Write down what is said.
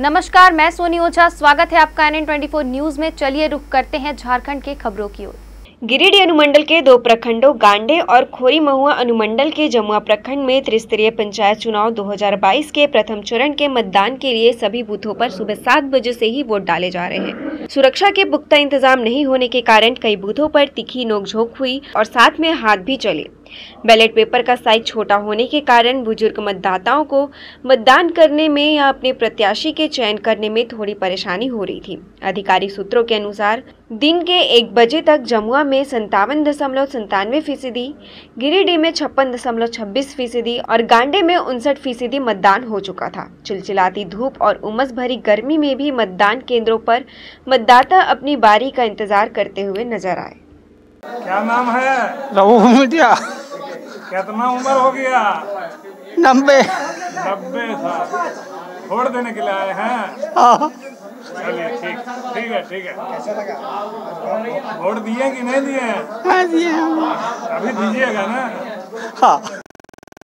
नमस्कार, मैं सोनी ओझा। स्वागत है आपका एन ट्वेंटी न्यूज़ में। चलिए रुख करते हैं झारखंड के खबरों की ओर। गिरिडीह अनुमंडल के दो प्रखंडों, गांडे और खोरी महुआ अनुमंडल के जमुआ प्रखंड में त्रिस्तरीय पंचायत चुनाव 2022 के प्रथम चरण के मतदान के लिए सभी बूथों पर सुबह सात बजे से ही वोट डाले जा रहे हैं। सुरक्षा के पुख्ता इंतज़ाम नहीं होने के कारण कई बूथों पर तीखी नोकझोंक हुई और साथ में हाथ भी चले। बैलेट पेपर का साइज़ छोटा होने के कारण बुज़ुर्ग मतदाताओं को मतदान करने में या अपने प्रत्याशी के चयन करने में थोड़ी परेशानी हो रही थी। अधिकारी सूत्रों के अनुसार दिन के एक बजे तक जमुआ में संतावन दशमलव संतानवे फ़ीसदी गिरिडीह में छप्पन दशमलव छब्बीस फ़ीसदी और गांडे में उनसठ फ़ीसदी मतदान हो चुका था। चिलचिलाती धूप और उमस भरी गर्मी में भी मतदान केंद्रों पर मतदाता अपनी बारी का इंतज़ार करते हुए नज़र आए। क्या नाम है? कितना उम्र हो गया? नब्बे। नब्बे साल। छोड़ देने के लिए आए हैं। हाँ। चलिए ठीक। ठीक है ठीक है। वोट दिए कि नहीं दिए? हाँ दिए अभी दीजिएगा ना। हाँ।